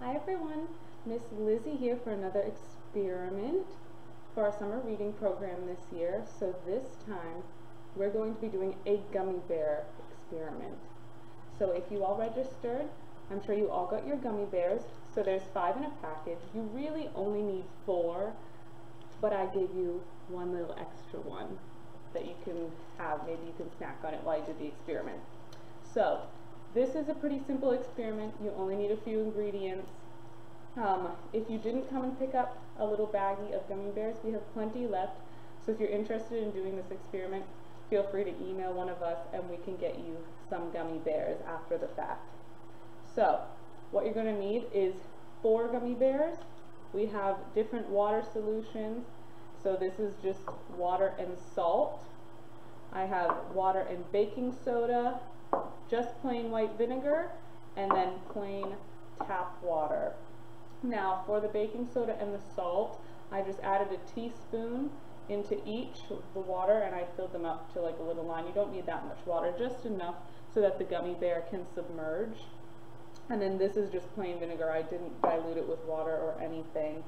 Hi everyone, Miss Lizzie here for another experiment for our summer reading program this year. So this time we're going to be doing a gummy bear experiment. So if you all registered, I'm sure you all got your gummy bears. So there's five in a package. You really only need four, but I gave you one little extra one that you can have. Maybe you can snack on it while you do the experiment. So this is a pretty simple experiment. You only need a few ingredients. Um, if you didn't come and pick up a little baggie of gummy bears, we have plenty left. So if you're interested in doing this experiment, feel free to email one of us and we can get you some gummy bears after the fact. So what you're going to need is four gummy bears. We have different water solutions. So this is just water and salt. I have water and baking soda, just plain white vinegar, and then plain tap water. Now for the baking soda and the salt, I just added a teaspoon into each of the water and I filled them up to like a little line. You don't need that much water, just enough so that the gummy bear can submerge. And then this is just plain vinegar. I didn't dilute it with water or anything.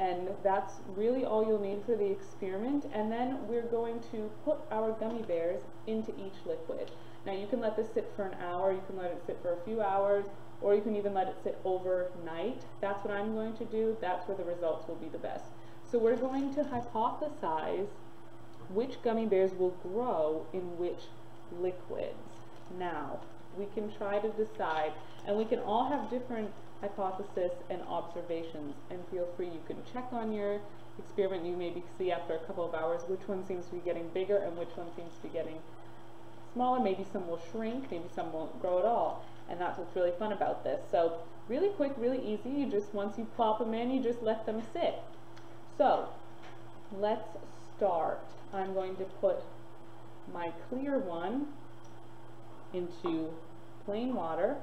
And that's really all you'll need for the experiment. And then we're going to put our gummy bears into each liquid. Now you can let this sit for an hour, you can let it sit for a few hours, or you can even let it sit overnight. That's what I'm going to do. That's where the results will be the best. So we're going to hypothesize which gummy bears will grow in which liquids. Now, we can try to decide, and we can all have different hypotheses and observations, and feel free, you can check on your experiment, you maybe see after a couple of hours which one seems to be getting bigger and which one seems to be getting smaller, maybe some will shrink, maybe some won't grow at all. And that's what's really fun about this. So really quick, really easy, you just, once you plop them in, you just let them sit. So let's start. I'm going to put my clear one into plain water.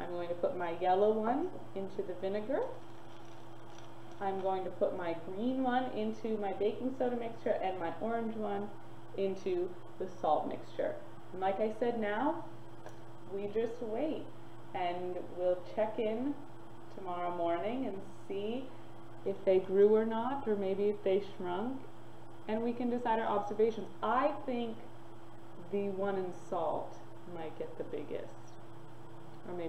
I'm going to put my yellow one into the vinegar. I'm going to put my green one into my baking soda mixture and my orange one into the salt mixture. And like I said now, we just wait and we'll check in tomorrow morning and see if they grew or not, or maybe if they shrunk, and we can decide our observations. I think the one in salt might get the biggest,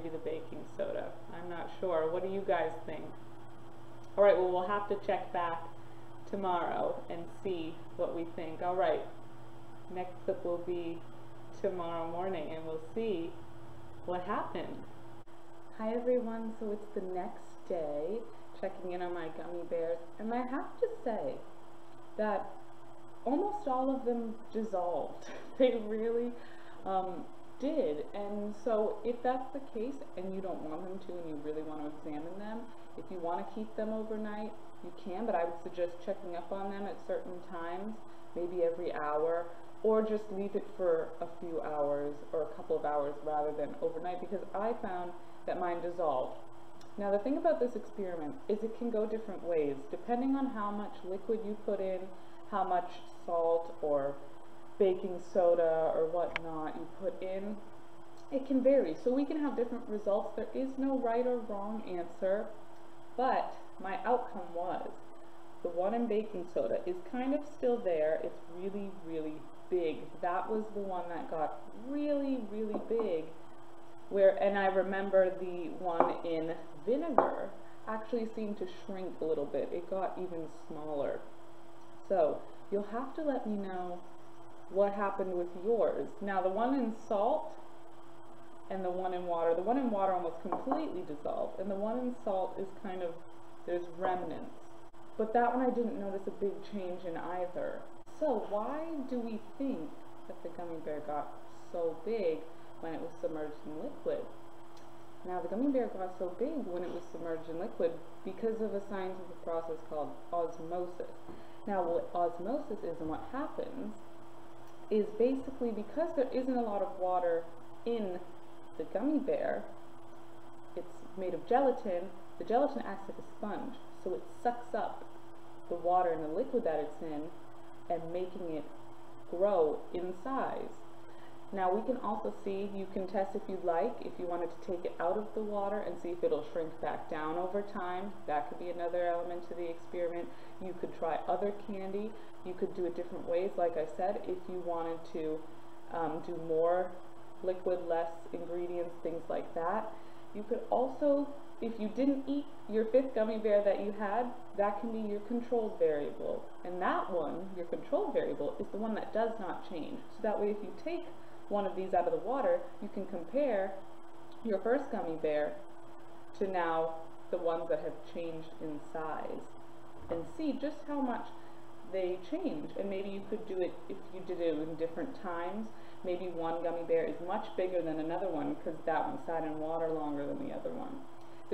maybe the baking soda. I'm not sure. What do you guys think? All right, well, we'll have to check back tomorrow and see what we think. All right, next clip will be tomorrow morning and we'll see what happened. Hi everyone, so it's the next day, checking in on my gummy bears, and I have to say that almost all of them dissolved. they really um, did, and so if that's the case and you don't want them to and you really want to examine them, if you want to keep them overnight, you can, but I would suggest checking up on them at certain times, maybe every hour, or just leave it for a few hours or a couple of hours rather than overnight because I found that mine dissolved. Now the thing about this experiment is it can go different ways depending on how much liquid you put in, how much salt or baking soda or whatnot you put in. It can vary, so we can have different results. There is no right or wrong answer, but my outcome was the one in baking soda is kind of still there. It's really, really big. That was the one that got really, really big. Where, and I remember the one in vinegar actually seemed to shrink a little bit. It got even smaller. So you'll have to let me know what happened with yours. Now the one in salt and the one in water, the one in water almost completely dissolved and the one in salt is kind of, there's remnants. But that one I didn't notice a big change in either. So why do we think that the gummy bear got so big when it was submerged in liquid? Now the gummy bear got so big when it was submerged in liquid because of a scientific process called osmosis. Now what osmosis is and what happens is basically because there isn't a lot of water in the gummy bear, it's made of gelatin, the gelatin acts like a sponge, so it sucks up the water and the liquid that it's in and making it grow in size. Now we can also see, you can test if you'd like, if you wanted to take it out of the water and see if it'll shrink back down over time. That could be another element to the experiment. You could try other candy. You could do it different ways, like I said, if you wanted to um, do more liquid, less ingredients, things like that. You could also, if you didn't eat your fifth gummy bear that you had, that can be your controlled variable. And that one, your controlled variable, is the one that does not change. So that way if you take one of these out of the water, you can compare your first gummy bear to now the ones that have changed in size and see just how much they change. And maybe you could do it if you did it in different times. Maybe one gummy bear is much bigger than another one because that one sat in water longer than the other one.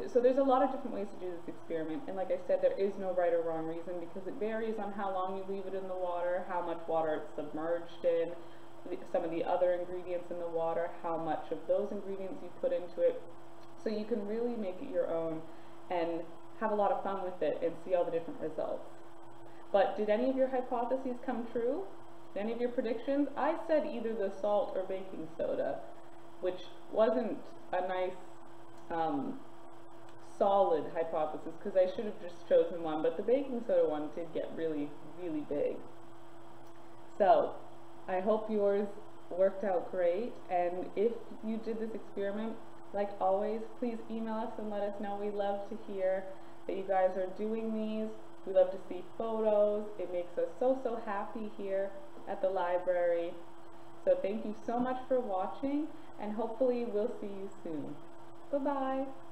So there's a lot of different ways to do this experiment, and like I said, there is no right or wrong reason because it varies on how long you leave it in the water, how much water it's submerged in, some of the other ingredients in the water, how much of those ingredients you put into it. So you can really make it your own and have a lot of fun with it and see all the different results. But did any of your hypotheses come true? Any of your predictions? I said either the salt or baking soda, which wasn't a nice um, solid hypothesis because I should have just chosen one, but the baking soda one did get really, really big. So I hope yours worked out great, and if you did this experiment, like always, please email us and let us know. We love to hear that you guys are doing these. We love to see photos. It makes us so, so happy here at the library. So thank you so much for watching, and hopefully we'll see you soon. Bye-bye.